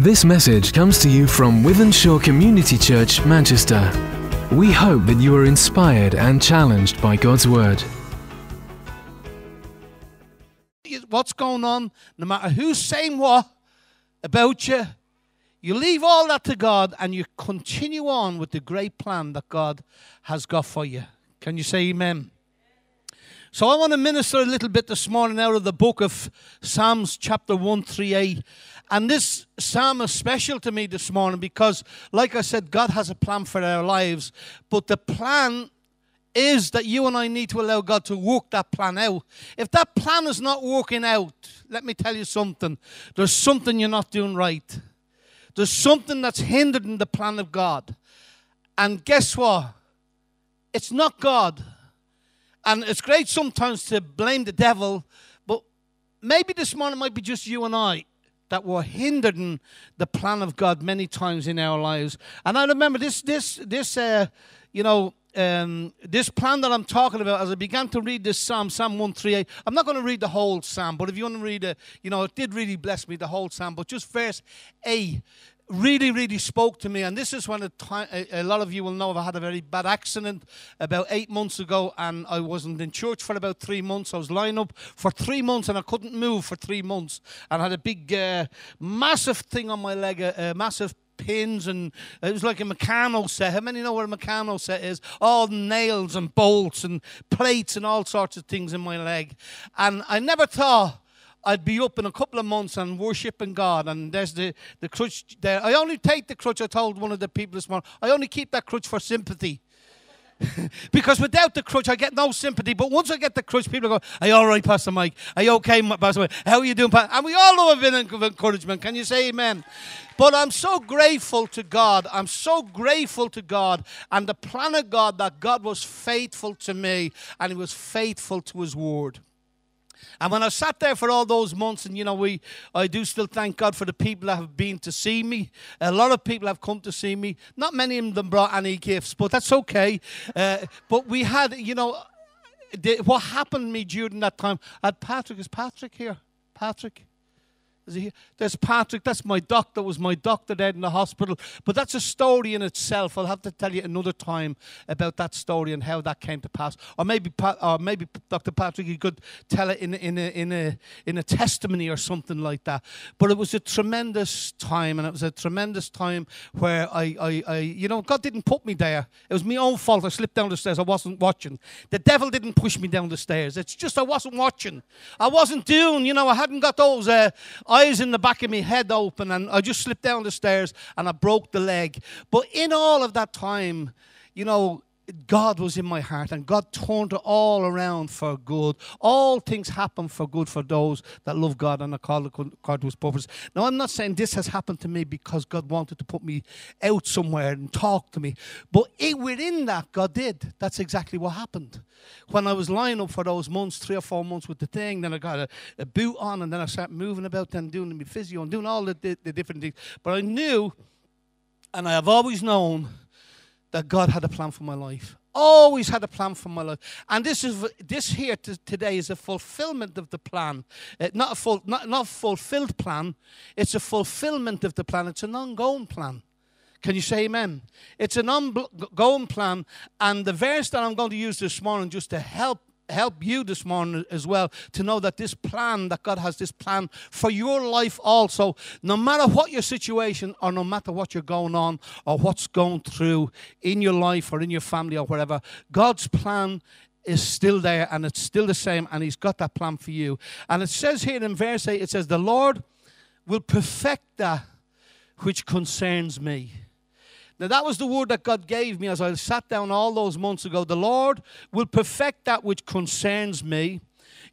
This message comes to you from Wythenshawe Community Church, Manchester. We hope that you are inspired and challenged by God's Word. What's going on, no matter who's saying what about you, you leave all that to God and you continue on with the great plan that God has got for you. Can you say amen? So I want to minister a little bit this morning out of the book of Psalms, chapter 138. And this psalm is special to me this morning because, like I said, God has a plan for our lives. But the plan is that you and I need to allow God to work that plan out. If that plan is not working out, let me tell you something. There's something you're not doing right. There's something that's hindering the plan of God. And guess what? It's not God. And it's great sometimes to blame the devil, but maybe this morning might be just you and I that were hindering the plan of God many times in our lives. And I remember this, this, this, uh, you know, um, this plan that I'm talking about, as I began to read this Psalm, Psalm 138, I'm not going to read the whole Psalm, but if you want to read it, you know, it did really bless me, the whole Psalm, but just verse A really, really spoke to me. And this is when a, time, a, lot of you will know I had a very bad accident about eight months ago, and I wasn't in church for about three months. I was lying up for three months, and I couldn't move for three months, and I had a big, uh, massive thing on my leg, a, a massive pins and it was like a Meccano set. How many know what a Meccano set is? All nails and bolts and plates and all sorts of things in my leg. And I never thought I'd be up in a couple of months and worshiping God. And there's the, the crutch there. I only take the crutch, I told one of the people this morning, I only keep that crutch for sympathy. because without the crutch, I get no sympathy. But once I get the crutch, people go, Are you all right, Pastor Mike? Are you okay, Pastor Mike? How are you doing, Pastor? And we all love a bit of encouragement. Can you say amen? But I'm so grateful to God. I'm so grateful to God and the plan of God that God was faithful to me and He was faithful to His word. And when I sat there for all those months, and you know, we, I do still thank God for the people that have been to see me. A lot of people have come to see me. Not many of them brought any gifts, but that's okay. Uh, but we had, you know, the, what happened to me during that time. I had Patrick. Is Patrick here? Patrick? There's Patrick, that's my doctor, was my doctor dead in the hospital. But that's a story in itself. I'll have to tell you another time about that story and how that came to pass. Or maybe, or maybe Dr. Patrick, you could tell it in, in, a, in, a, in a testimony or something like that. But it was a tremendous time, and it was a tremendous time where I, I, I you know, God didn't put me there. It was my own fault. I slipped down the stairs. I wasn't watching. The devil didn't push me down the stairs. It's just I wasn't watching. I wasn't doing, you know, I hadn't got those. Uh, eyes in the back of my head open, and I just slipped down the stairs and I broke the leg. But in all of that time, you know, God was in my heart and God turned it all around for good. All things happen for good for those that love God and are called according to his purpose. Now, I'm not saying this has happened to me because God wanted to put me out somewhere and talk to me, but it, within that, God did. That's exactly what happened. When I was lying up for those months, three or four months with the thing, then I got a, a boot on and then I started moving about and doing the physio and doing all the, the, the different things. But I knew, and I have always known, that God had a plan for my life. Always had a plan for my life, and this is this here t- today is a fulfillment of the plan, uh, not a full, not not fulfilled plan. It's a fulfillment of the plan. It's an ongoing plan. Can you say amen? It's an ongoing plan, and the verse that I'm going to use this morning just to help help you this morning as well to know that this plan, that God has this plan for your life also, no matter what your situation or no matter what you're going on or what's going through in your life or in your family or wherever, God's plan is still there and it's still the same and He's got that plan for you. And it says here in verse 8, it says, The Lord will perfect that which concerns me. Now, that was the word that God gave me as I sat down all those months ago. The Lord will perfect that which concerns me.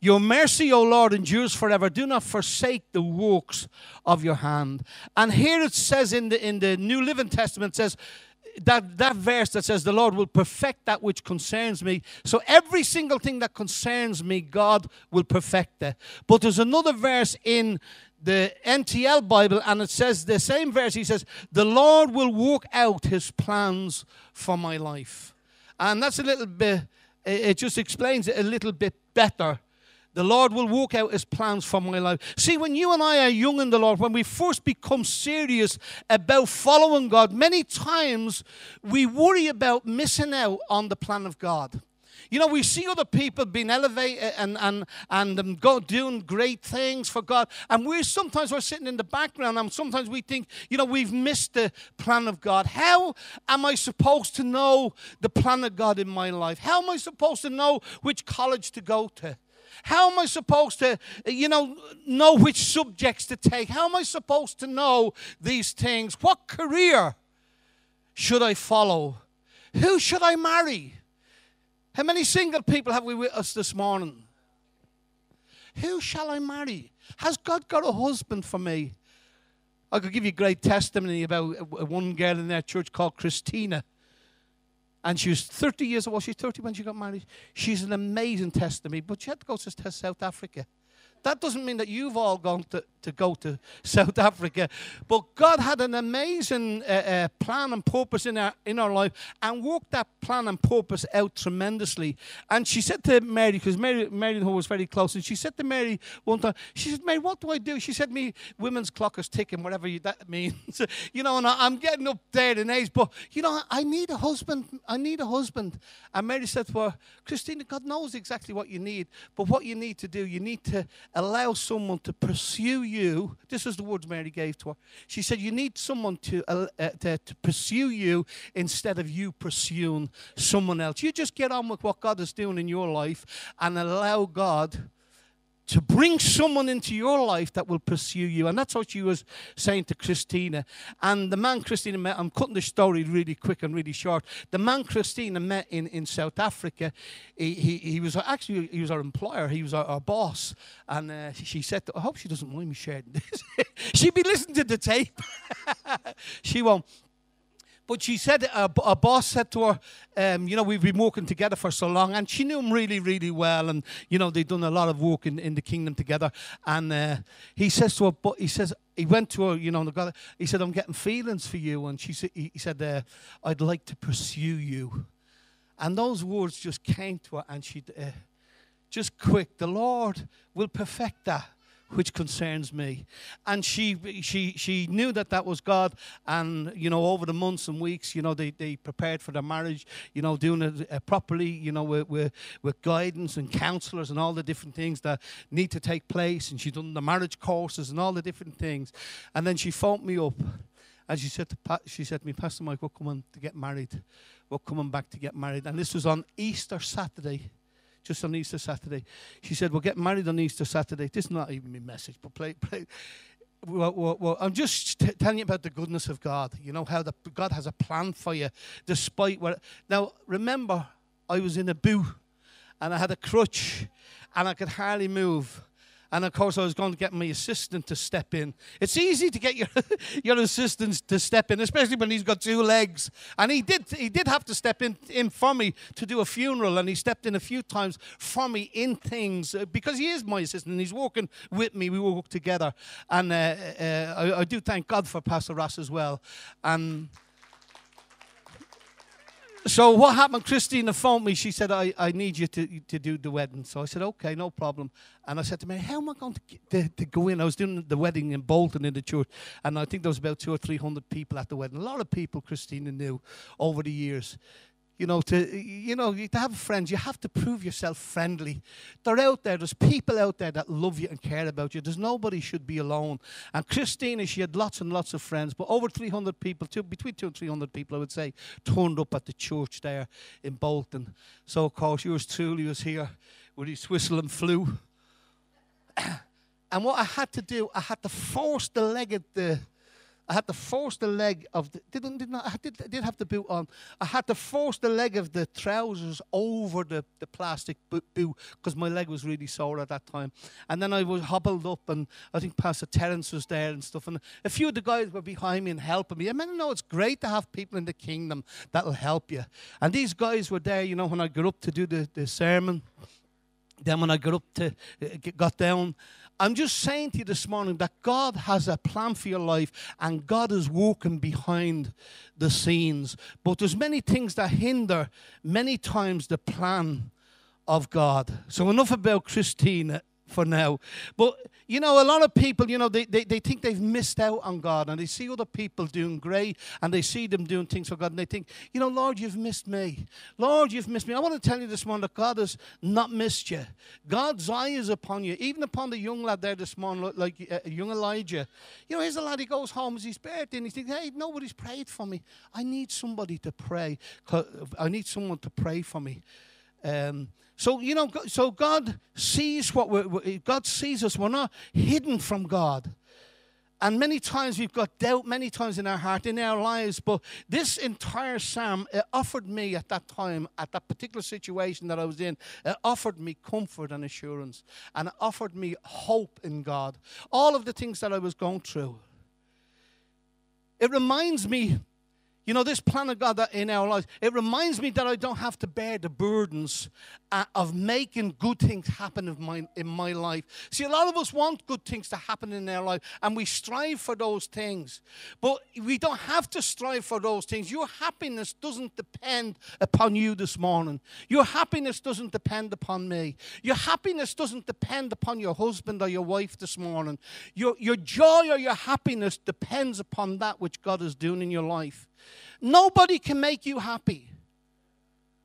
Your mercy, O Lord, endures forever. Do not forsake the works of your hand. And here it says in the, in the New Living Testament, says, that, that verse that says, The Lord will perfect that which concerns me. So every single thing that concerns me, God will perfect it. But there's another verse in the NTL Bible, and it says the same verse. He says, The Lord will work out his plans for my life. And that's a little bit, it just explains it a little bit better The Lord will work out his plans for my life. See, when you and I are young in the Lord, when we first become serious about following God, many times we worry about missing out on the plan of God. You know, we see other people being elevated and and and um, go doing great things for God, and we're sometimes we're sitting in the background, and sometimes we think, you know, we've missed the plan of God. How am I supposed to know the plan of God in my life? How am I supposed to know which college to go to? How am I supposed to, you know, know which subjects to take? How am I supposed to know these things? What career should I follow? Who should I marry? How many single people have we with us this morning? Who shall I marry? Has God got a husband for me? I could give you great testimony about one girl in their church called Christina. And she was 30 years old. Was 30 when she got married? She's an amazing testimony, but she had to go to South Africa. That doesn't mean that you've all gone to, to go to South Africa. But God had an amazing uh, uh, plan and purpose in our, in our life and worked that plan and purpose out tremendously. And she said to Mary, because Mary, Mary her was very close, and she said to Mary one time, she said, Mary, what do I do? She said, me, women's clock is ticking, whatever you, that means. you know, and I, am getting up there in age, but, you know, I need a husband. I need a husband. And Mary said her, Christina, God knows exactly what you need, but what you need to do, you need to allow someone to pursue you. This is the words Mary gave to her. She said, You need someone to, uh, uh, to, to, pursue you instead of you pursuing someone else. You just get on with what God is doing in your life and allow God to bring someone into your life that will pursue you. And that's what she was saying to Christina. And the man Christina met, I'm cutting the story really quick and really short. The man Christina met in, in South Africa, he, he, he was actually, he was our employer, he was our, our boss. And uh, she said, to, I hope she doesn't mind me sharing this. She'd be listening to the tape. she won't. But she said, a, a boss said to her, um, you know, we've been working together for so long. And she knew him really, really well. And, you know, they'd done a lot of work in, in the kingdom together. And uh, he says to her, but he says, he went to her, you know, he said, I'm getting feelings for you. And she said, he said, uh, I'd like to pursue you. And those words just came to her. And she, uh, just quick, the Lord will perfect that which concerns me. And she, she, she knew that that was God. And, you know, over the months and weeks, you know, they, they prepared for their marriage, you know, doing it uh, properly, you know, with, with, with guidance and counselors and all the different things that need to take place. And she done the marriage courses and all the different things. And then she phoned me up. And she said, to she said to me, Pastor Mike, we're coming to get married. We're coming back to get married. And this was on Easter Saturday just on Easter Saturday. She said, We'll get married on Easter Saturday. This is not even my message, but play, play. Well, well, well, I'm just t- telling you about the goodness of God. You know how the, God has a plan for you, despite what. Now, remember, I was in a boo, and I had a crutch, and I could hardly move. And of course, I was going to get my assistant to step in. It's easy to get your, your assistant to step in, especially when he's got two legs. And he did, he did have to step in, in for me to do a funeral, and he stepped in a few times for me in things uh, because he is my assistant he's working with me. We work together. And uh, uh, I, I, do thank God for Pastor Ross as well. And so what happened? Christina phoned me. She said, I, I need you to, to do the wedding. So I said, okay, no problem. And I said to me, how am I going to, to, to, go in? I was doing the wedding in Bolton in the church. And I think there was about two or three hundred people at the wedding. A lot of people Christina knew over the years you know, to you know, to have friends, you have to prove yourself friendly. They're out there. There's people out there that love you and care about you. There's nobody should be alone. And Christina, she had lots and lots of friends, but over 300 people, two, between two and 300 people, I would say, turned up at the church there in Bolton. So of course, yours truly was here with his whistle and flew. and what I had to do, I had to force the leg of the I had to force the leg of the didn't did not I did, I did have the boot on. I had to force the leg of the trousers over the, the plastic boot because my leg was really sore at that time. And then I was hobbled up, and I think Pastor Terence was there and stuff. And a few of the guys were behind me and helping me. I mean, I know it's great to have people in the kingdom that'll help you. And these guys were there, you know, when I got up to do the, the sermon. Then when I got up to uh, got down I'm just saying to you this morning that God has a plan for your life and God is working behind the scenes. But there's many things that hinder many times the plan of God. So, enough about Christina for now. But, you know, a lot of people, you know, they, they, they think they've missed out on God and they see other people doing great and they see them doing things for God and they think, you know, Lord, you've missed me. Lord, you've missed me. I want to tell you this morning that God has not missed you. God's eye is upon you, even upon the young lad there this morning, like uh, young Elijah. You know, here's a lad, he goes home, it's his birthday, and he thinks, hey, nobody's prayed for me. I need somebody to pray. I need someone to pray for me. Um, so you know, so God sees what we're, God sees us. We're not hidden from God. And many times we've got doubt, many times in our heart, in our lives. But this entire psalm it offered me at that time, at that particular situation that I was in, it offered me comfort and assurance, and it offered me hope in God. All of the things that I was going through. It reminds me you know, this plan of God that in our lives, it reminds me that I don't have to bear the burdens uh, of making good things happen in my, in my life. See, a lot of us want good things to happen in our life, and we strive for those things. But we don't have to strive for those things. Your happiness doesn't depend upon you this morning. Your happiness doesn't depend upon me. Your happiness doesn't depend upon your husband or your wife this morning. Your, your joy or your happiness depends upon that which God is doing in your life. Nobody can make you happy.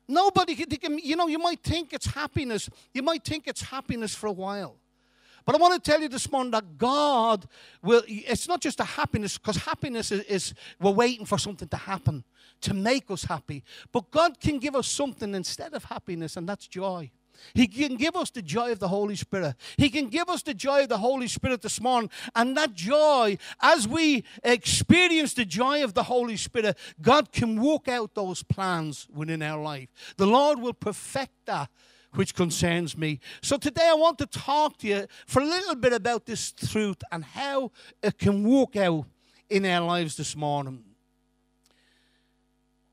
Nobody can, you know, you might think it's happiness. You might think it's happiness for a while. But I want to tell you this morning that God will, it's not just a happiness, because happiness is, is, we're waiting for something to happen to make us happy. But God can give us something instead of happiness, and that's joy. He can give us the joy of the Holy Spirit. He can give us the joy of the Holy Spirit this morning. And that joy, as we experience the joy of the Holy Spirit, God can work out those plans within our life. The Lord will perfect that which concerns me. So today I want to talk to you for a little bit about this truth and how it can work out in our lives this morning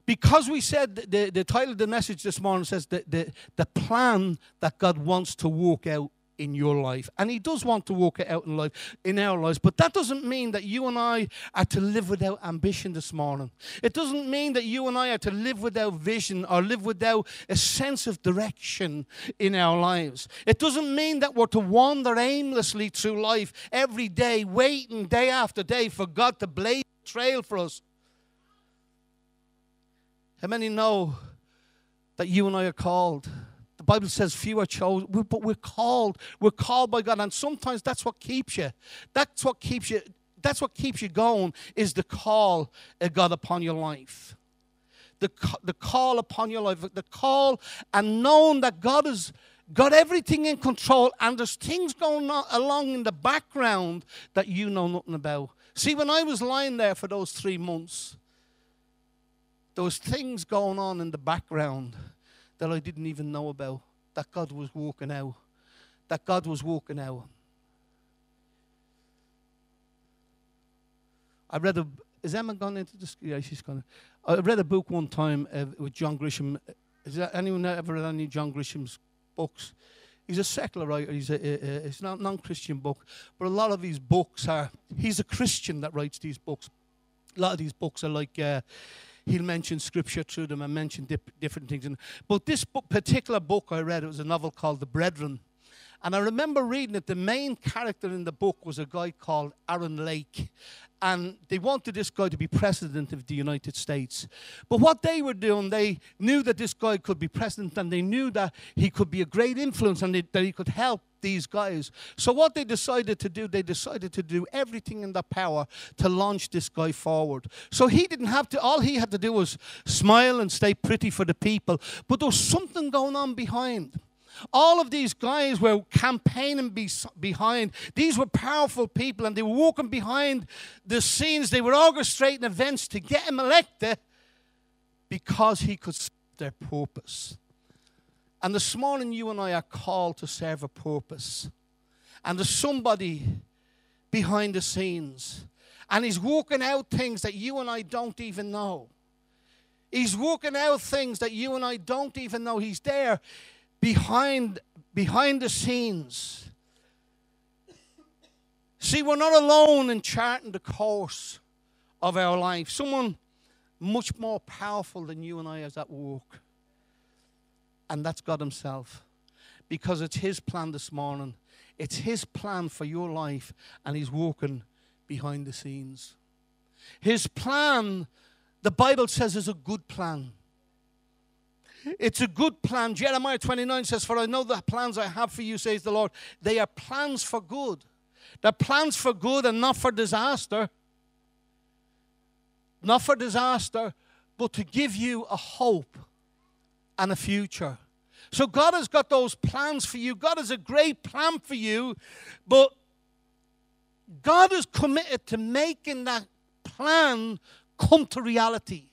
because we said the, the title of the message this morning says the, the, the plan that God wants to work out in your life. And He does want to work it out in life in our lives. But that doesn't mean that you and I are to live without ambition this morning. It doesn't mean that you and I are to live without vision or live without a sense of direction in our lives. It doesn't mean that we're to wander aimlessly through life every day, waiting day after day for God to blaze a trail for us. How many know that you and I are called? The Bible says few are chosen, but we're called. We're called by God, and sometimes that's what keeps you. That's what keeps you. That's what keeps you going. Is the call of God upon your life. The, the call upon your life, the call and knowing that God has got everything in control and there's things going on along in the background that you know nothing about. See, when I was lying there for those three months, there was things going on in the background that I didn't even know about, that God was walking out. That God was walking out. I read a. Is Emma gone into this? Yeah, she's gone. I read a book one time uh, with John Grisham. Is that anyone ever read any John Grisham's books? He's a secular writer. He's a, a, a it's not non-Christian book, but a lot of his books are. He's a Christian that writes these books. A lot of these books are like. Uh, he'll mention scripture to them and mention dip, different things. And, But this book, particular book I read, it was a novel called The Brethren. And I remember reading it. The main character in the book was a guy called Aaron Lake. And they wanted this guy to be president of the United States. But what they were doing, they knew that this guy could be president and they knew that he could be a great influence and that he could help these guys. So, what they decided to do, they decided to do everything in their power to launch this guy forward. So, he didn't have to, all he had to do was smile and stay pretty for the people. But there was something going on behind. All of these guys were campaigning be- behind. These were powerful people, and they were walking behind the scenes. They were orchestrating events to get him elected because he could serve their purpose. And this morning, you and I are called to serve a purpose. And there's somebody behind the scenes. And he's working out things that you and I don't even know. He's working out things that you and I don't even know. He's there behind, behind the scenes. See, we're not alone in charting the course of our life. Someone much more powerful than you and I is at work and that's God Himself. because it's His plan this morning. It's His plan for your life, and He's working behind the scenes. His plan, the Bible says, is a good plan. It's a good plan. Jeremiah 29 says, For I know the plans I have for you, says the Lord. They are plans for good. They're plans for good and not for disaster. Not for disaster, but to give you a hope and a future. So God has got those plans for you. God has a great plan for you, but God is committed to making that plan come to reality.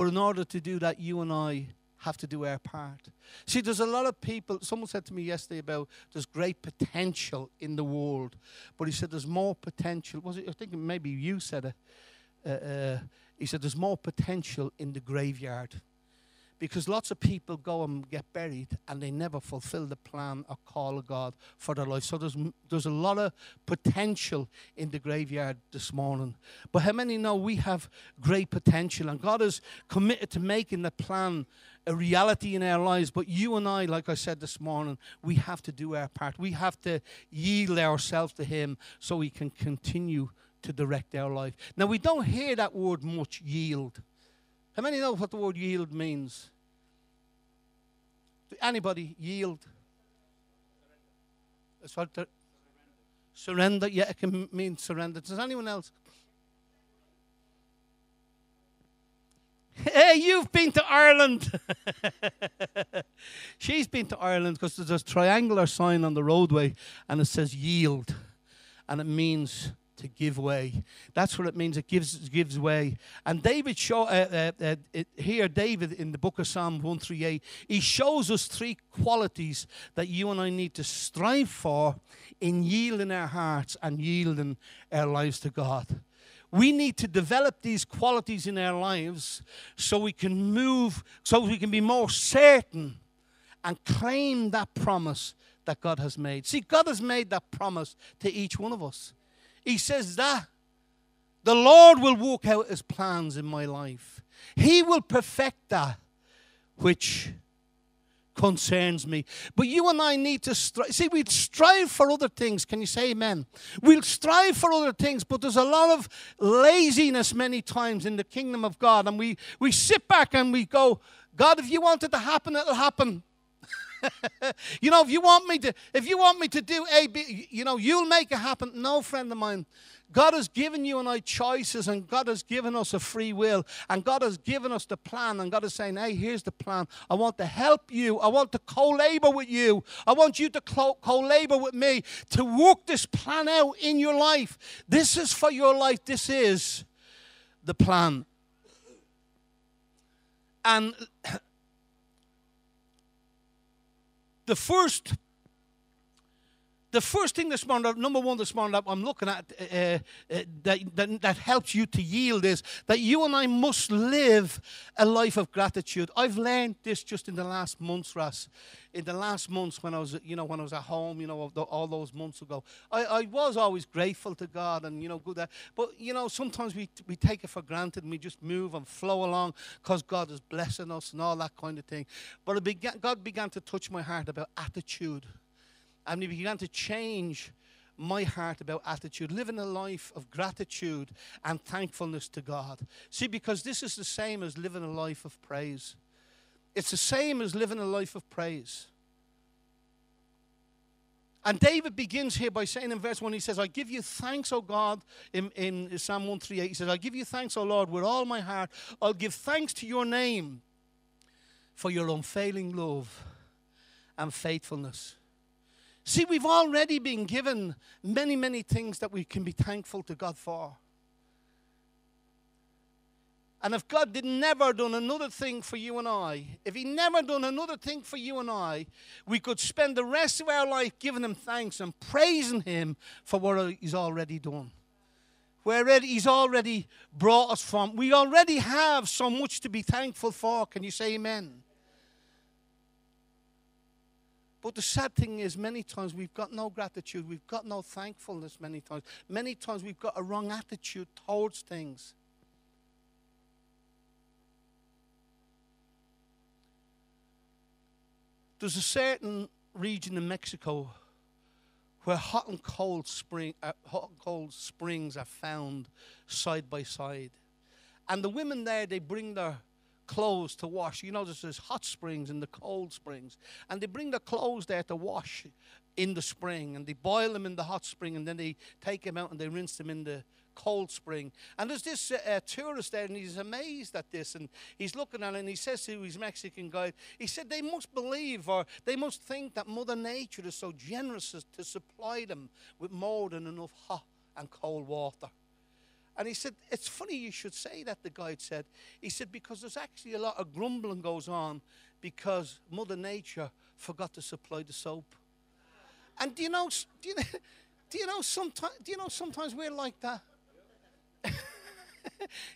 But in order to do that, you and I have to do our part. See, there's a lot of people. Someone said to me yesterday about there's great potential in the world, but he said there's more potential. Was it? I think maybe you said it. Uh, uh, he said there's more potential in the graveyard because lots of people go and get buried and they never fulfill the plan or call of God for their life. So there's, there's a lot of potential in the graveyard this morning. But how many know we have great potential and God is committed to making the plan a reality in our lives. But you and I, like I said this morning, we have to do our part. We have to yield ourselves to Him so He can continue to direct our life. Now, we don't hear that word much yield. How many know what the word yield means? Anybody yield? Surrender. surrender. Yeah, it can mean surrender. Does anyone else? Hey, you've been to Ireland. She's been to Ireland because there's a triangular sign on the roadway and it says yield. And it means to give way. That's what it means. It gives gives way. And David show uh, uh, uh, here, David in the book of Psalm one three eight, he shows us three qualities that you and I need to strive for in yielding our hearts and yielding our lives to God. We need to develop these qualities in our lives so we can move, so we can be more certain and claim that promise that God has made. See, God has made that promise to each one of us. He says that the Lord will work out his plans in my life. He will perfect that which concerns me. But you and I need to strive. See, we strive for other things. Can you say amen? We'll strive for other things, but there's a lot of laziness many times in the kingdom of God. And we, we sit back and we go, God, if you want it to happen, it'll happen. you know, if you want me to, if you want me to do A, B, you know, you'll make it happen. No, friend of mine. God has given you and I choices, and God has given us a free will, and God has given us the plan, and God is saying, Hey, here's the plan. I want to help you. I want to co labor with you. I want you to co labor with me to work this plan out in your life. This is for your life. This is the plan. And the first the first thing this morning, number one this morning that I'm looking at uh, uh, that, that, that, helps you to yield is that you and I must live a life of gratitude. I've learned this just in the last months, Russ. In the last months when I was, you know, when I was at home, you know, all those months ago, I, I was always grateful to God and, you know, good. At, but, you know, sometimes we, we take it for granted and we just move and flow along because God is blessing us and all that kind of thing. But began, God began to touch my heart about attitude and he began to change my heart about attitude, living a life of gratitude and thankfulness to God. See, because this is the same as living a life of praise. It's the same as living a life of praise. And David begins here by saying in verse 1, he says, I give you thanks, O God, in, in Psalm 138. He says, I give you thanks, O Lord, with all my heart. I'll give thanks to your name for your unfailing love and faithfulness. See, we've already been given many, many things that we can be thankful to God for. And if God did never done another thing for you and I, if He never done another thing for you and I, we could spend the rest of our life giving Him thanks and praising Him for what He's already done. Where He's already brought us from. We already have so much to be thankful for. Can you say amen? But the sad thing is, many times we've got no gratitude, we've got no thankfulness, many times. Many times we've got a wrong attitude towards things. There's a certain region in Mexico where hot and cold spring, uh, hot and cold springs are found side by side, and the women there they bring their clothes to wash. You know, there's hot springs and the cold springs, and they bring their clothes there to wash in the spring, and they boil them in the hot spring, and then they take them out and they rinse them in the cold spring. And there's this uh, uh, tourist there, and he's amazed at this, and he's looking at it, and he says to his Mexican guide, he said, they must believe or they must think that Mother Nature is so generous as to supply them with more than enough hot and cold water. And he said, It's funny you should say that, the guide said. He said, Because there's actually a lot of grumbling goes on because Mother Nature forgot to supply the soap. And do you know, do you know, do you know sometimes, do you know sometimes we're like that?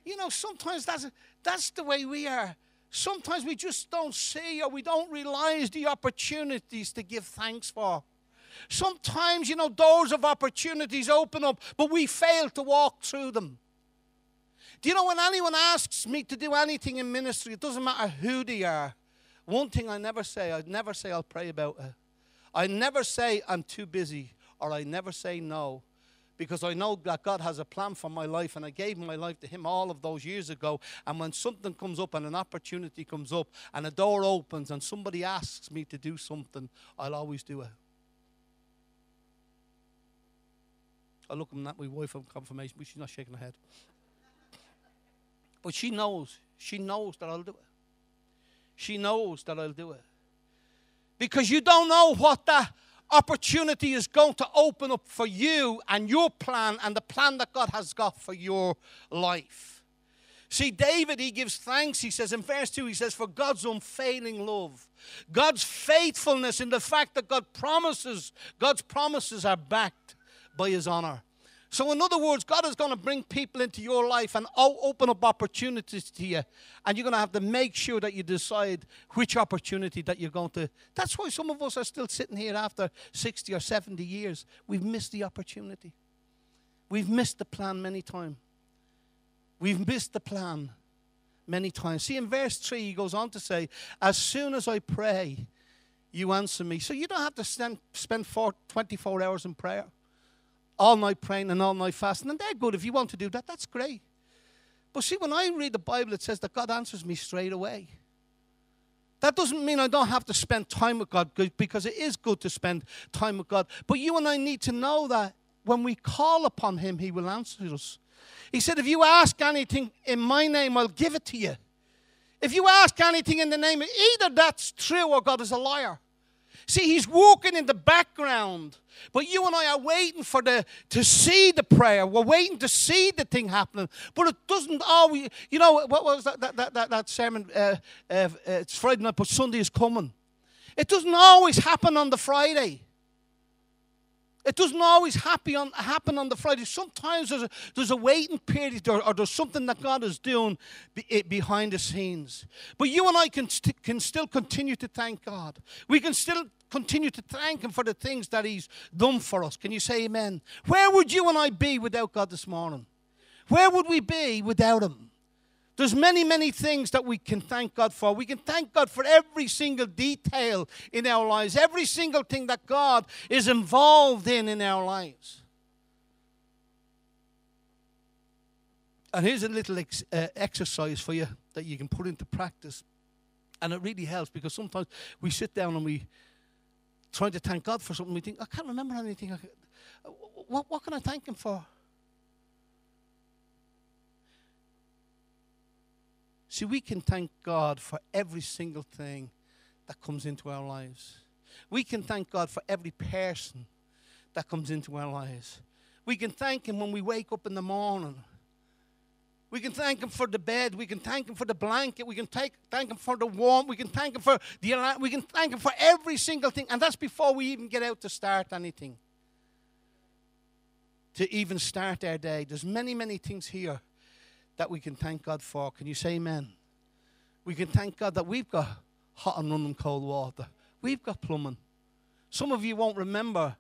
you know, sometimes that's, that's the way we are. Sometimes we just don't see or we don't realize the opportunities to give thanks for. Sometimes, you know, doors of opportunities open up, but we fail to walk through them. Do you know when anyone asks me to do anything in ministry, it doesn't matter who they are. One thing I never say, I never say I'll pray about it. I never say I'm too busy or I never say no because I know that God has a plan for my life and I gave my life to Him all of those years ago. And when something comes up and an opportunity comes up and a door opens and somebody asks me to do something, I'll always do it. I look at my wife on confirmation, but she's not shaking her head. But she knows, she knows that I'll do it. She knows that I'll do it. Because you don't know what that opportunity is going to open up for you and your plan and the plan that God has got for your life. See, David, he gives thanks. He says in verse 2, he says, For God's unfailing love, God's faithfulness in the fact that God promises, God's promises are backed by his honor. So, in other words, God is going to bring people into your life and open up opportunities to you. And you're going to have to make sure that you decide which opportunity that you're going to. That's why some of us are still sitting here after 60 or 70 years. We've missed the opportunity. We've missed the plan many times. We've missed the plan many times. See, in verse 3, he goes on to say, As soon as I pray, you answer me. So you don't have to spend, spend 24 hours in prayer all night praying and all night fasting, and they're good. If you want to do that, that's great. But see, when I read the Bible, it says that God answers me straight away. That doesn't mean I don't have to spend time with God because it is good to spend time with God. But you and I need to know that when we call upon Him, He will answer us. He said, If you ask anything in my name, I'll give it to you. If you ask anything in the name, of either that's true or God is a liar. See, he's walking in the background, but you and I are waiting for the to see the prayer. We're waiting to see the thing happening, but it doesn't always. You know what was that that that, that, that sermon? Uh, uh, it's Friday night, but Sunday is coming. It doesn't always happen on the Friday. It doesn't always happen on, happen on the Friday. Sometimes there's a, there's a waiting period or, or there's something that God is doing be, eh, behind the scenes. But you and I can, st- can still continue to thank God. We can still continue to thank Him for the things that He's done for us. Can you say amen? Where would you and I be without God this morning? Where would we be without Him? There's many, many things that we can thank God for. We can thank God for every single detail in our lives, every single thing that God is involved in in our lives. And here's a little ex- uh, exercise for you that you can put into practice. And it really helps because sometimes we sit down and we trying to thank God for something. We think, I can't remember anything. What, what can I thank Him for? See, we can thank God for every single thing that comes into our lives. We can thank God for every person that comes into our lives. We can thank Him when we wake up in the morning. We can thank Him for the bed. We can thank Him for the blanket. We can take, thank Him for the warmth. We can thank Him for the we can thank Him for every single thing. And that's before we even get out to start anything. To even start our day. There's many, many things here that we can thank God for. Can you say amen? We can thank God that we've got hot and running cold water. We've got plumbing. Some of you won't remember.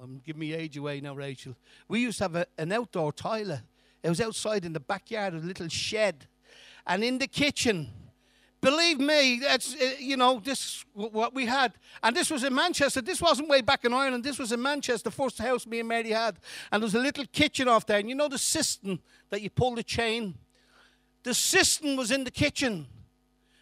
Um, I'm giving me age away now, Rachel. We used to have a, an outdoor toilet. It was outside in the backyard, of a little shed. And in the kitchen, believe me, that's uh, you know this what we had, and this was in Manchester. This wasn't way back in Ireland. This was in Manchester, the first house me and Mary had, and there was a little kitchen off there. And you know the cistern that you pull the chain. The cistern was in the kitchen.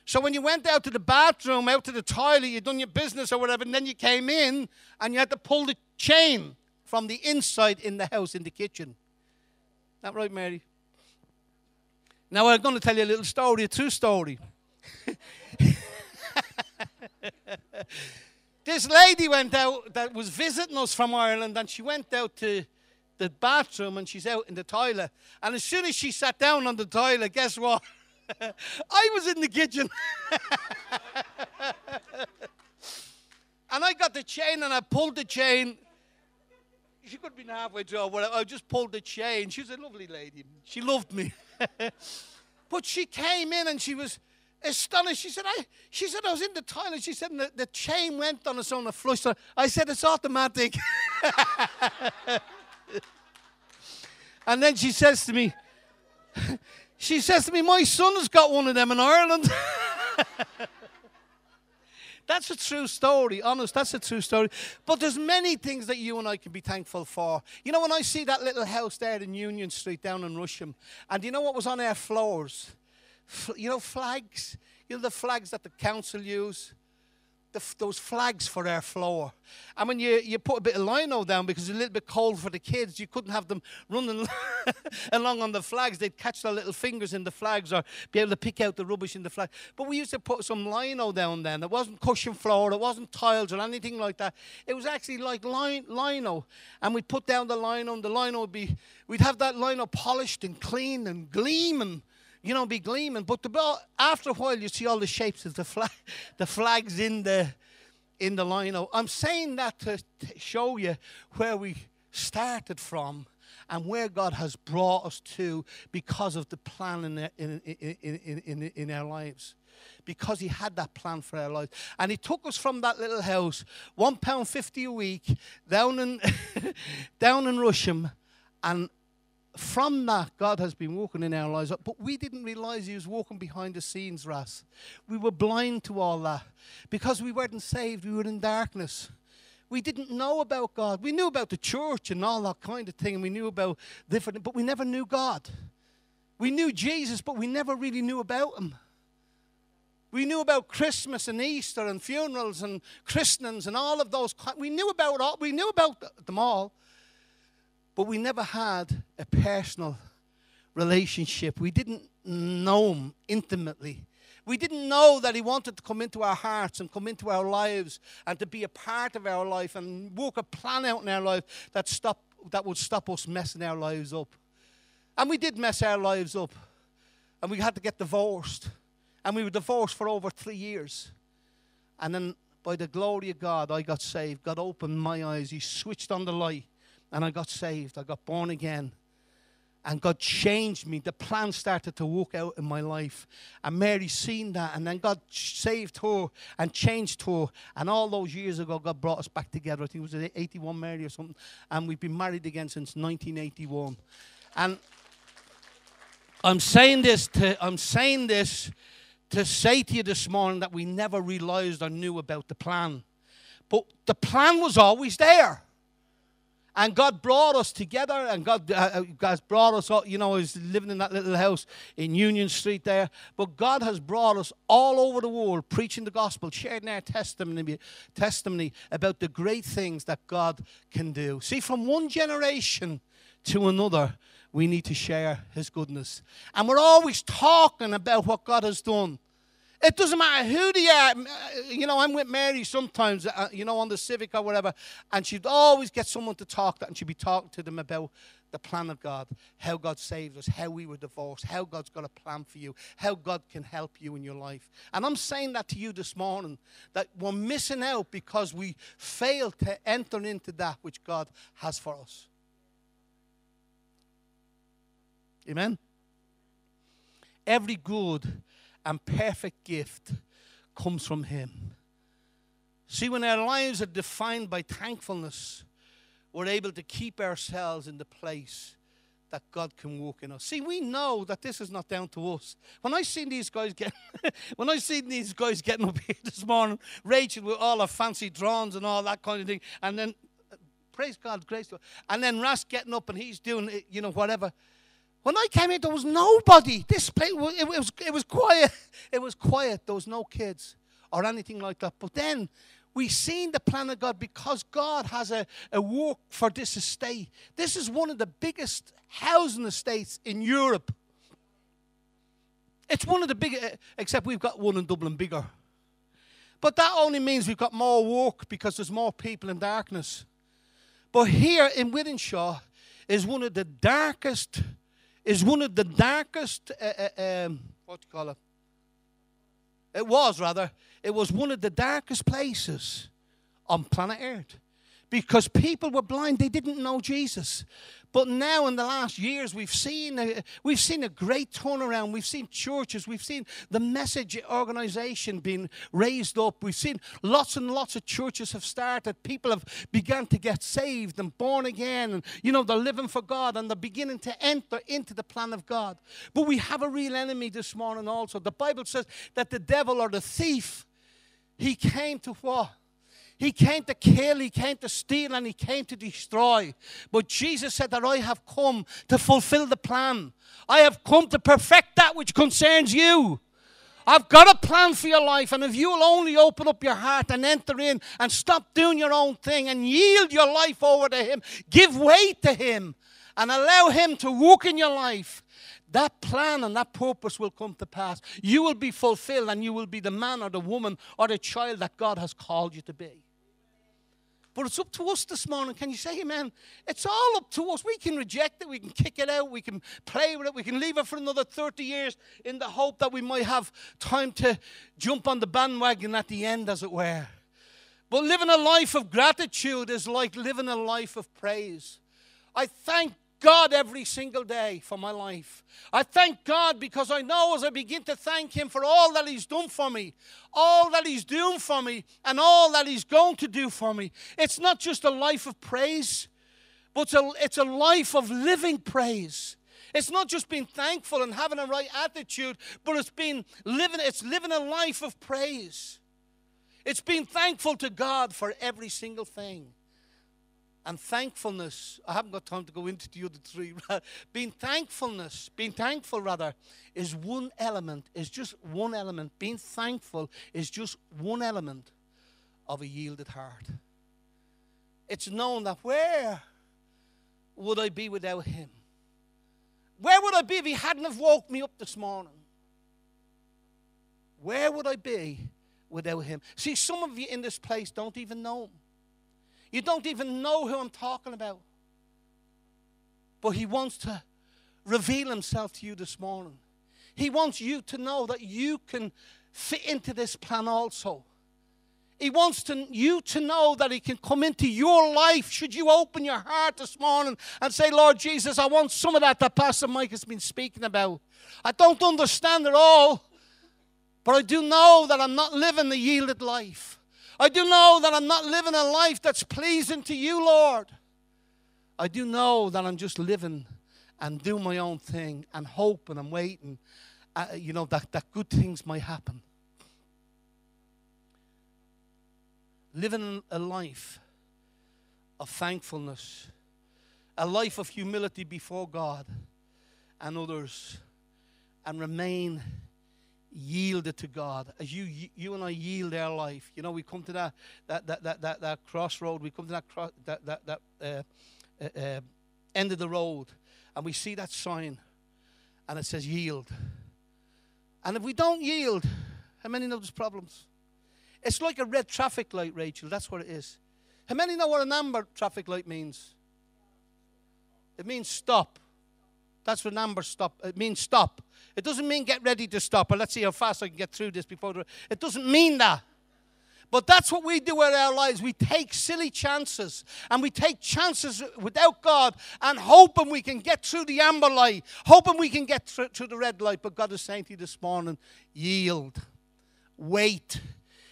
So when you went out to the bathroom, out to the toilet, you'd done your business or whatever, and then you came in and you had to pull the chain from the inside in the house in the kitchen. That right, Mary? Now I'm going to tell you a little story, a true story. this lady went out that was visiting us from Ireland, and she went out to the bathroom and she's out in the toilet. And as soon as she sat down on the toilet, guess what? I was in the kitchen. and I got the chain and I pulled the chain. She could have been halfway through whatever. I just pulled the chain. She was a lovely lady. She loved me. but she came in and she was astonished. She said, I, she said, I was in the toilet. She said, the, the chain went on its own and flushed. I said, it's automatic. and then she says to me, she says to me, My son has got one of them in Ireland. that's a true story, honest, that's a true story. But there's many things that you and I can be thankful for. You know, when I see that little house there in Union Street down in Rusholme, and you know what was on our floors? You know, flags. You know the flags that the council use? the, those flags for our floor. I mean, you, you put a bit of lino down because it's a little bit cold for the kids, you couldn't have them running along on the flags. They'd catch their little fingers in the flags or be able to pick out the rubbish in the flag. But we used to put some lino down then. It wasn't cushion floor, it wasn't tiles or anything like that. It was actually like lino. And we'd put down the lino, and the lino would be, we'd have that lino polished and clean and gleaming you know, be gleaming. But the, after a while, you see all the shapes of the flag, the flags in the in the line. I'm saying that to, show you where we started from and where God has brought us to because of the plan in, in, in, in, in, our lives. Because he had that plan for our lives. And he took us from that little house, one pound fifty a week, down in down in Rusholme, and from that, God has been walking in our lives. But we didn't realize He was walking behind the scenes, Ras. We were blind to all that because we weren't saved. We were in darkness. We didn't know about God. We knew about the church and all that kind of thing, and we knew about different, but we never knew God. We knew Jesus, but we never really knew about Him. We knew about Christmas and Easter and funerals and christenings and all of those. We knew about all. We knew about them all but we never had a personal relationship. We didn't know Him intimately. We didn't know that He wanted to come into our hearts and come into our lives and to be a part of our life and work a plan out in our life that, stop, that would stop us messing our lives up. And we did mess our lives up. And we had to get divorced. And we were divorced for over three years. And then, by the glory of God, I got saved. God opened my eyes. He switched on the light and I got saved. I got born again. And God changed me. The plan started to work out in my life. And Mary seen that. And then God saved her and changed her. And all those years ago, God brought us back together. I think it was 81 Mary or something. And we've been married again since 1981. And I'm saying this to I'm saying this to say to you this morning that we never realized or knew about the plan. But the plan was always there. And God brought us together, and God, uh, uh brought us, you know, was living in that little house in Union Street there. But God has brought us all over the world preaching the gospel, sharing our testimony, testimony about the great things that God can do. See, from one generation to another, we need to share His goodness. And we're always talking about what God has done. It doesn't matter who they are. Uh, you know, I'm with Mary sometimes, uh, you know, on the Civic or whatever, and she'd always get someone to talk to, and she'd be talking to them about the plan of God, how God saved us, how we were divorced, how God's got a plan for you, how God can help you in your life. And I'm saying that to you this morning that we're missing out because we fail to enter into that which God has for us. Amen? Every good and perfect gift comes from Him. See, when our lives are defined by thankfulness, we're able to keep ourselves in the place that God can walk in us. See, we know that this is not down to us. When I seen these guys get, when I seen these guys getting up here this morning, Rachel with all her fancy drones and all that kind of thing, and then praise God, grace God, and then Ras getting up and he's doing, you know, whatever. When I came in, there was nobody. This place, it was, it was quiet. It was quiet. There was no kids or anything like that. But then we seen the plan of God because God has a, a work for this estate. This is one of the biggest housing estates in Europe. It's one of the biggest, except we've got one in Dublin bigger. But that only means we've got more work because there's more people in darkness. But here in Wythenshawe is one of the darkest, is one of the darkest, uh, uh, um, what do you call it? It was rather, it was one of the darkest places on planet Earth because people were blind. They didn't know jesus. But now in the last years we've seen a, we've seen a great turnaround. We've seen churches. We've seen the message organization being raised up. We've seen lots and lots of churches have started. People have begun to get saved and born again. And you know they're living for god and they're beginning to enter into the plan of god. But we have a real enemy this morning also. The bible says that the devil or the thief he came to what he came to kill, he came to steal, and he came to destroy. But Jesus said that I have come to fulfill the plan. I have come to perfect that which concerns you. I've got a plan for your life, and if you'll only open up your heart and enter in and stop doing your own thing and yield your life over to Him, give way to Him, and allow Him to walk in your life, that plan and that purpose will come to pass. You will be fulfilled, and you will be the man or the woman or the child that God has called you to be. But it's up to us this morning. Can you say amen? It's all up to us. We can reject it, we can kick it out, we can play with it, we can leave it for another 30 years in the hope that we might have time to jump on the bandwagon at the end, as it were. But living a life of gratitude is like living a life of praise. I thank God every single day for my life. I thank God because I know as I begin to thank Him for all that He's done for me, all that He's doing for me, and all that He's going to do for me. It's not just a life of praise, but it's a, it's a life of living praise. It's not just being thankful and having a right attitude, but it's been living, it's living a life of praise. It's being thankful to God for every single thing and thankfulness. I haven't got time to go into the other three. being thankfulness, being thankful rather, is one element, is just one element. Being thankful is just one element of a yielded heart. It's known that where would I be without him? Where would I be if he hadn't have woke me up this morning? Where would I be without him? See, some of you in this place don't even know him. You don't even know who I'm talking about. But He wants to reveal Himself to you this morning. He wants you to know that you can fit into this plan also. He wants to, you to know that He can come into your life should you open your heart this morning and say, Lord Jesus, I want some of that that Pastor Mike has been speaking about. I don't understand it all, but I do know that I'm not living the yielded life. I do know that I'm not living a life that's pleasing to you, Lord. I do know that I'm just living and doing my own thing and hoping and I'm waiting, uh, you know, that, that good things might happen. Living a life of thankfulness, a life of humility before God and others, and remain yielded to God, as you you and I yield our life, you know, we come to that that that that that, that crossroad, we come to that cross, that that that uh, uh, uh, end of the road, and we see that sign, and it says yield. And if we don't yield, how many know there's problems? It's like a red traffic light, Rachel. That's what it is. How many know what an amber traffic light means? It means stop. That's what amber stop. It means stop. It doesn't mean get ready to stop or let's see how fast I can get through this before. It doesn't mean that. But that's what we do with our lives. We take silly chances and we take chances without God and hoping we can get through the amber light, hoping we can get through, through the red light. But God is saying to you this morning yield, wait.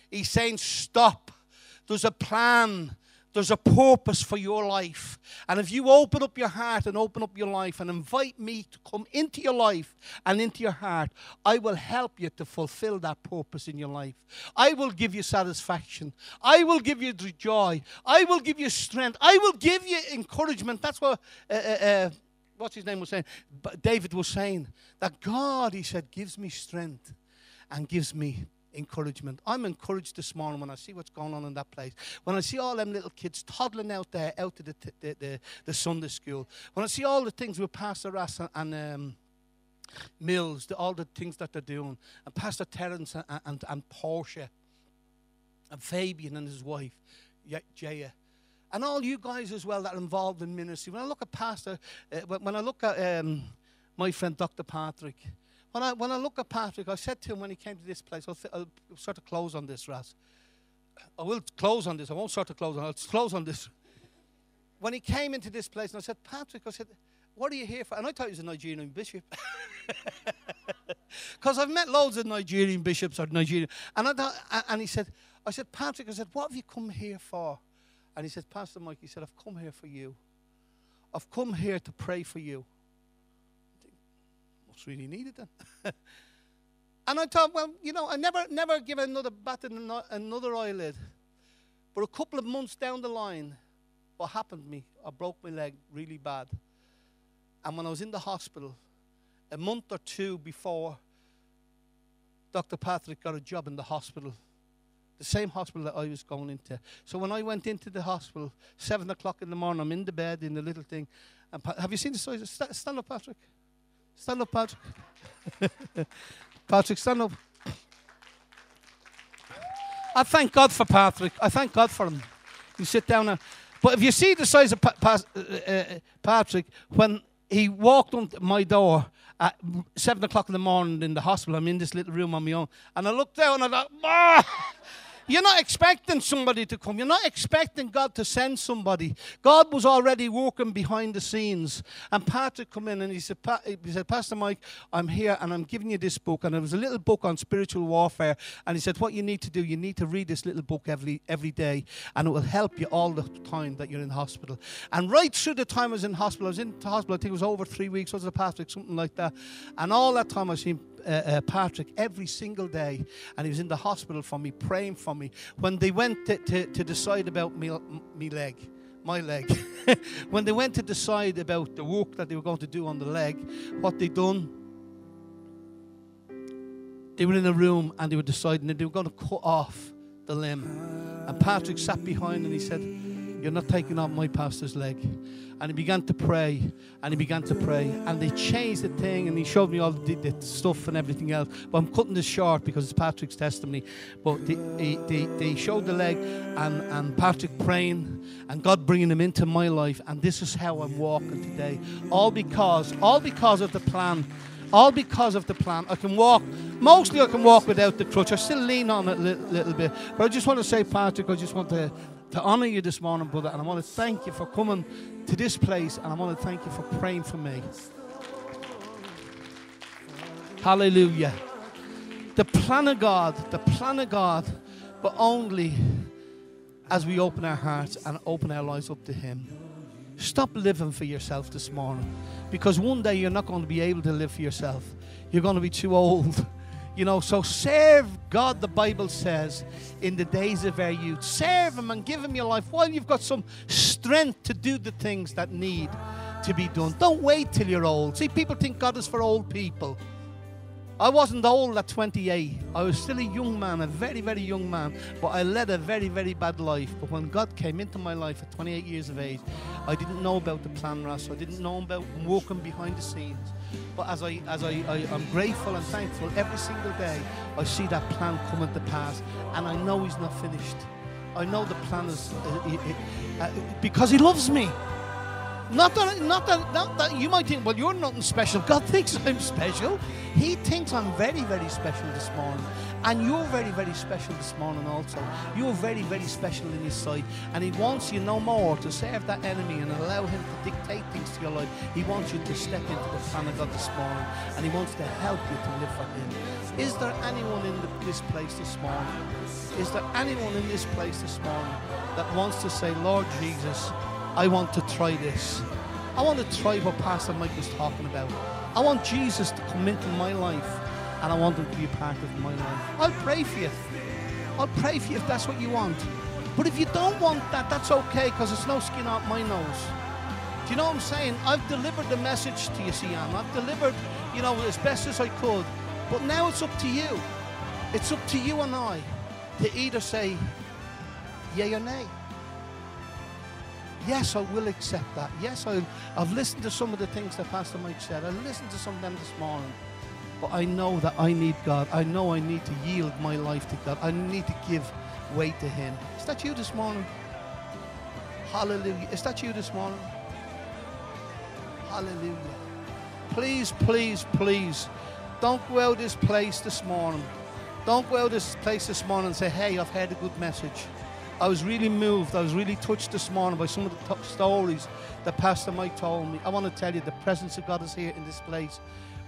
He's saying stop. There's a plan there's a purpose for your life. And if you open up your heart and open up your life and invite me to come into your life and into your heart, I will help you to fulfill that purpose in your life. I will give you satisfaction. I will give you joy. I will give you strength. I will give you encouragement. That's what. Uh, uh, uh, what's his name was saying? David was saying that God, he said, gives me strength and gives me encouragement. I'm encouraged this morning when I see what's going on in that place. When I see all them little kids toddling out there, out to the, the, the, the Sunday school. When I see all the things with Pastor Ross and, and um, Mills, the, all the things that they're doing, and Pastor Terence and, and, and Portia, and Fabian and his wife, Jaya. And all you guys as well that are involved in ministry. When I look at Pastor, uh, when I look at um, my friend Dr. Patrick, when I, when I look at Patrick, I said to him when he came to this place, I'll, th- I'll sort of close on this, Raz. I will close on this. I won't sort of close on I'll close on this. When he came into this place, and I said, Patrick, I said, what are you here for? And I thought he was a Nigerian bishop. Because I've met loads of Nigerian bishops or Nigerian. And, I thought, and he said, I said, Patrick, I said, what have you come here for? And he said, Pastor Mike, he said, I've come here for you. I've come here to pray for you what's really needed then. and I thought, well, you know, I never, never give another bat in another eyelid. But a couple of months down the line, what happened to me? I broke my leg really bad. And when I was in the hospital, a month or two before Dr. Patrick got a job in the hospital, the same hospital that I was going into. So when I went into the hospital, seven o'clock in the morning, I'm in the bed in the little thing. And have you seen the size? Stand up, Patrick. Stand up, Patrick. Patrick, stand up. I thank God for Patrick. I thank God for him. You sit down now. But if you see the size of pa- pa- uh, uh, Patrick, when he walked on my door at seven o'clock in the morning in the hospital, I'm in this little room on my own, and I looked down and I thought, ah! You're not expecting somebody to come. You're not expecting God to send somebody. God was already working behind the scenes. And Patrick come in and he said, he said, Pastor Mike, I'm here and I'm giving you this book. And it was a little book on spiritual warfare. And he said, what you need to do, you need to read this little book every, every day. And it will help you all the time that you're in hospital. And right through the time I was in hospital, I was in hospital, I think it was over three weeks, was it Patrick, something like that. And all that time I seen uh, uh, Patrick every single day, and he was in the hospital for me, praying for me. When they went to, to, to decide about me, me leg, my leg, when they went to decide about the work that they were going to do on the leg, what they done, they were in a room and they were deciding that they were going to cut off the limb. And Patrick sat behind and he said, You're not taking off my pastor's leg. And he began to pray, and he began to pray, and they changed the thing, and he showed me all the, the stuff and everything else. But I'm cutting this short because it's Patrick's testimony. But they, they, they showed the leg, and, and Patrick praying, and God bringing him into my life, and this is how I'm walking today. All because, all because of the plan all because of the plan. I can walk, mostly I can walk without the crutch. I still lean on it a little, little, bit. But I just want to say, Patrick, I just want to to honor you this morning, brother. And I want to thank you for coming to this place. And I want to thank you for praying for me. Hallelujah. The plan of God, the plan of God, but only as we open our hearts and open our lives up to Him. Stop living for yourself this morning because one day you're not going to be able to live for yourself. You're going to be too old. You know, so serve God, the Bible says, in the days of our youth. Serve Him and give Him your life while you've got some strength to do the things that need to be done. Don't wait till you're old. See, people think God is for old people. I wasn't old at 28. I was still a young man, a very, very young man, but I led a very, very bad life. But when God came into my life at 28 years of age, I didn't know about the plan, Ross. I didn't know about walking behind the scenes. But as I as I, I am grateful and thankful every single day, I see that plan coming to pass, and I know He's not finished. I know the plan is uh, uh, because He loves me. Not that, not that, not that you might think, well, you're nothing special. God thinks I'm special. He thinks I'm very, very special this morning. And you're very, very special this morning also. You're very, very special in His sight. And He wants you no more to serve that enemy and allow Him to dictate things to your life. He wants you to step into the plan of God this morning. And He wants to help you to live for Him. Is there anyone in the, this place this morning? Is there anyone in this place this morning that wants to say, Lord Jesus, I want to try this? I want to try what Pastor Mike was talking about. I want Jesus to come into my life and I want them to be a part of my life. I'll pray for you. I'll pray for you if that's what you want. But if you don't want that, that's okay because it's no skin off my nose. Do you know what I'm saying? I've delivered the message to you, Sian. I've delivered, you know, as best as I could. But now it's up to you. It's up to you and I to either say yay or nay. Yes, I will accept that. Yes, i have listened to some of the things that Pastor Mike said. I listened to some of them this morning. But I know that I need God. I know I need to yield my life to God. I need to give way to Him. Is that you this morning? Hallelujah. Is that you this morning? Hallelujah. Please, please, please don't go out this place this morning. Don't go out this place this morning and say, hey, I've heard a good message. I was really moved. I was really touched this morning by some of the stories that Pastor Mike told me. I want to tell you the presence of God is here in this place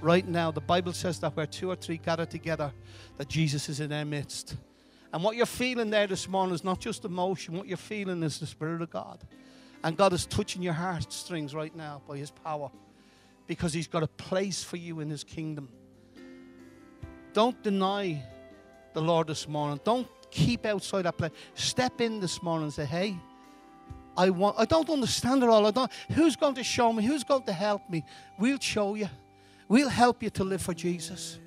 right now, the Bible says that where two or three gather together, that Jesus is in their midst. And what you're feeling there this morning is not just emotion, what you're feeling is the Spirit of God. And God is touching your heartstrings right now by His power because He's got a place for you in His kingdom. Don't deny the Lord this morning. Don't keep outside that place. Step in this morning and say, hey, I want I don't understand it all. I don't who's going to show me? Who's going to help me? We'll show you. We'll help you to live for Jesus.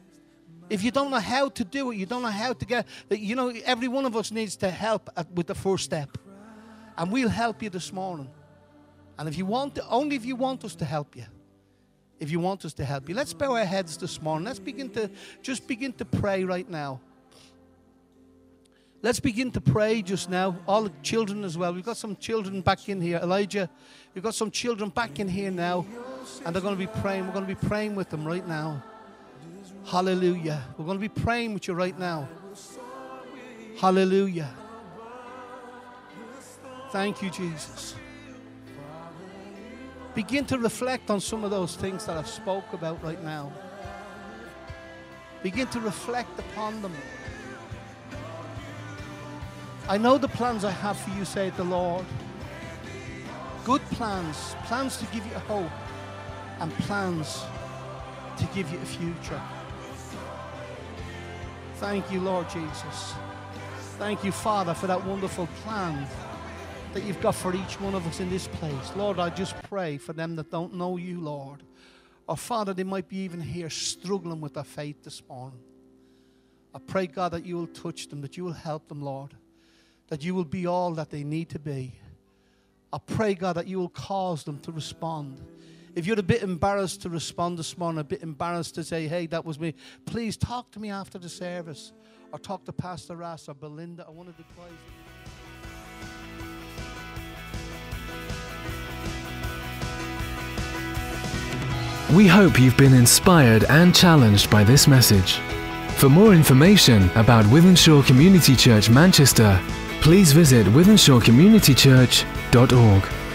If you don't know how to do it, you don't know how to get, you know, every one of us needs to help at, with the first step. And we'll help you this morning. And if you want, to, only if you want us to help you. If you want us to help you. Let's bow our heads this morning. Let's begin to, just begin to pray right now. Let's begin to pray just now. All the children as well. We've got some children back in here. Elijah, we've got some children back in here now. And they're going to be praying. We're going to be praying with them right now. Hallelujah. We're going to be praying with you right now. Hallelujah. Thank you, Jesus. Begin to reflect on some of those things that I've spoke about right now. Begin to reflect upon them. I know the plans I have for you, said the Lord. Good plans, plans to give you hope and plans to give you a future. Thank you, Lord Jesus. Thank you, Father, for that wonderful plan that you've got for each one of us in this place. Lord, I just pray for them that don't know you, Lord. Or, Father, they might be even here struggling with their faith this morning. I pray, God, that you will touch them, that you will help them, Lord, that you will be all that they need to be. I pray, God, that you will cause them to respond if you're a bit embarrassed to respond this morning, a bit embarrassed to say, hey, that was me, please talk to me after the service or talk to Pastor Ross or Belinda or one of the guys. We hope you've been inspired and challenged by this message. For more information about Wythenshawe Community Church Manchester, please visit wythenshawecommunitychurch.org.